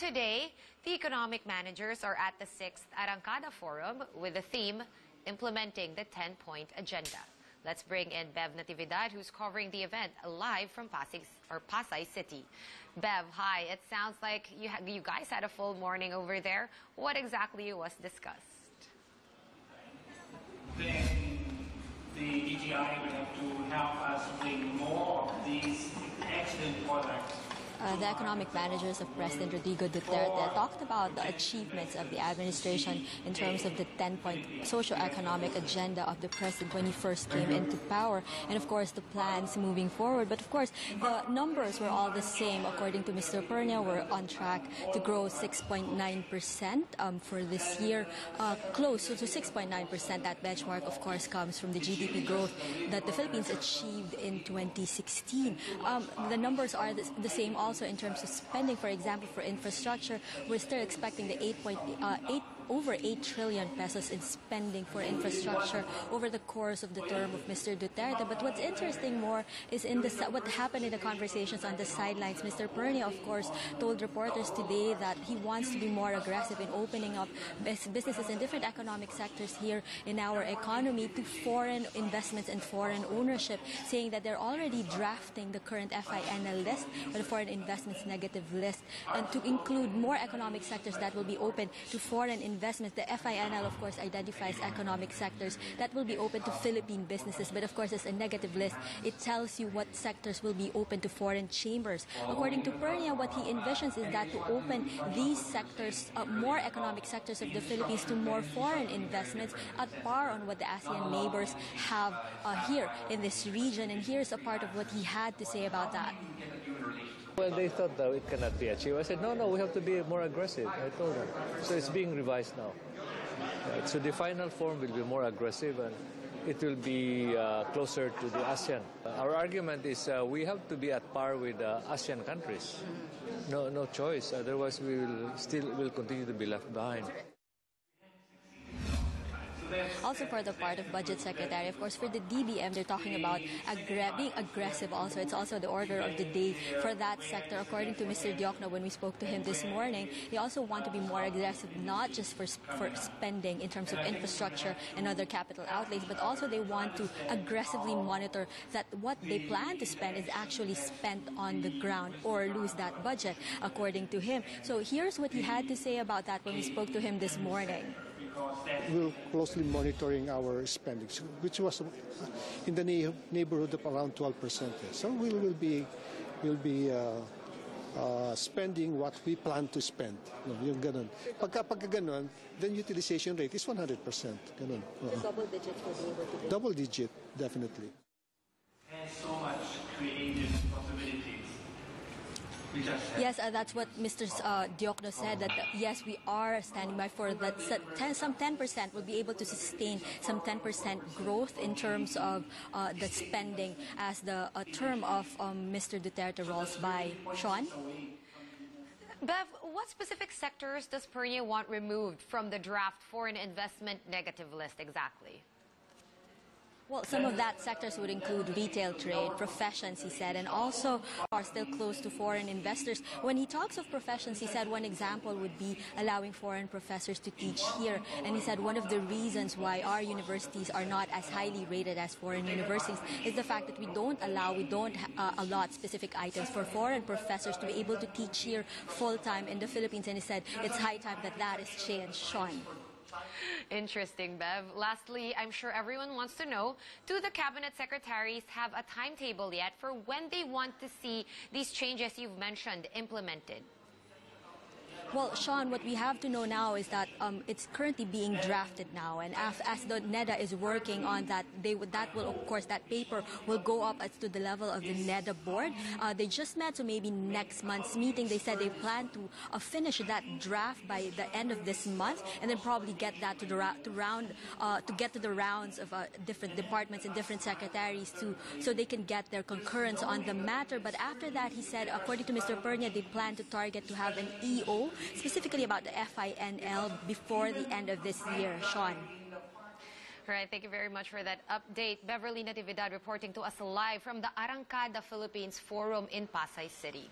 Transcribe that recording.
Today, the economic managers are at the 6th Arangkada Forum with the theme Implementing the 10-Point Agenda. Let's bring in Bev Natividad, who's covering the event live from Pasay, or Pasay City. Bev, hi. It sounds like you, you guys had a full morning over there. What exactly was discussed? Then the DTI will have to help us bring more of these excellent products uh, the economic managers of President Rodrigo Duterte talked about the achievements of the administration in terms of the 10-point socio-economic agenda of the president when he first came into power, and of course the plans moving forward. But of course, the numbers were all the same. According to Mr. Pernia, we're on track to grow 6.9% um, for this year, uh, close to 6.9%. That benchmark, of course, comes from the GDP growth that the Philippines achieved in 2016. Um, the numbers are the, the same also in terms of spending, for example, for infrastructure, we're still expecting the 8.8 uh, over 8 trillion pesos in spending for infrastructure over the course of the term of Mr. Duterte. But what's interesting more is in the what happened in the conversations on the sidelines. Mr. Pernia, of course, told reporters today that he wants to be more aggressive in opening up businesses in different economic sectors here in our economy to foreign investments and foreign ownership, saying that they're already drafting the current FINL list, or the foreign investments negative list, and to include more economic sectors that will be open to foreign investments the FINL, of course, identifies economic sectors that will be open to Philippine businesses. But of course, as a negative list, it tells you what sectors will be open to foreign chambers. According to Pernia, what he envisions is that to open these sectors, uh, more economic sectors of the Philippines to more foreign investments at par on what the ASEAN neighbors have uh, here in this region. And here's a part of what he had to say about that. Well, they thought that it cannot be achieved. I said, no, no, we have to be more aggressive. I told them. So it's being revised now. Right, so the final form will be more aggressive and it will be uh, closer to the ASEAN. Uh, our argument is uh, we have to be at par with uh, ASEAN countries. No, no choice. Otherwise, we will still will continue to be left behind. Also for the part of budget secretary, of course, for the DBM, they're talking about being aggressive also. It's also the order of the day for that sector. According to Mr. Diokno, when we spoke to him this morning, they also want to be more aggressive, not just for, for spending in terms of infrastructure and other capital outlays, but also they want to aggressively monitor that what they plan to spend is actually spent on the ground or lose that budget, according to him. So here's what he had to say about that when we spoke to him this morning we're closely monitoring our spending, which was in the neighborhood of around 12%. So we will be, will be uh, uh, spending what we plan to spend. No, yung ganun. Pagka, pagka ganun, then utilization rate is 100%. Ganun. Uh, double digit will be able to. Double digit, definitely. Has so much creative Yes, uh, that's what Mr. Uh, Diokno said, that uh, yes, we are standing by for that. Ten, some 10% will be able to sustain some 10% growth in terms of uh, the spending as the uh, term of um, Mr. Duterte rolls by. Sean? Bev, what specific sectors does Pernia want removed from the draft foreign investment negative list exactly? Well, some of that sectors would include retail trade, professions, he said, and also are still close to foreign investors. When he talks of professions, he said one example would be allowing foreign professors to teach here. And he said one of the reasons why our universities are not as highly rated as foreign universities is the fact that we don't allow, we don't uh, allot specific items for foreign professors to be able to teach here full time in the Philippines. And he said it's high time that that is changed. Sean. Interesting, Bev. Lastly, I'm sure everyone wants to know, do the cabinet secretaries have a timetable yet for when they want to see these changes you've mentioned implemented? Well, Sean, what we have to know now is that um, it's currently being drafted now, and as, as the NEDA is working on that, they that will, of course, that paper will go up to the level of the NEDA board. Uh, they just met, so maybe next month's meeting, they said they plan to uh, finish that draft by the end of this month, and then probably get that to the ra to round uh, to get to the rounds of uh, different departments and different secretaries to so they can get their concurrence on the matter. But after that, he said, according to Mr. Pernia, they plan to target to have an EO specifically about the FINL before the end of this year. Sean. All right, thank you very much for that update. Beverly Natividad reporting to us live from the Arangkada Philippines Forum in Pasay City.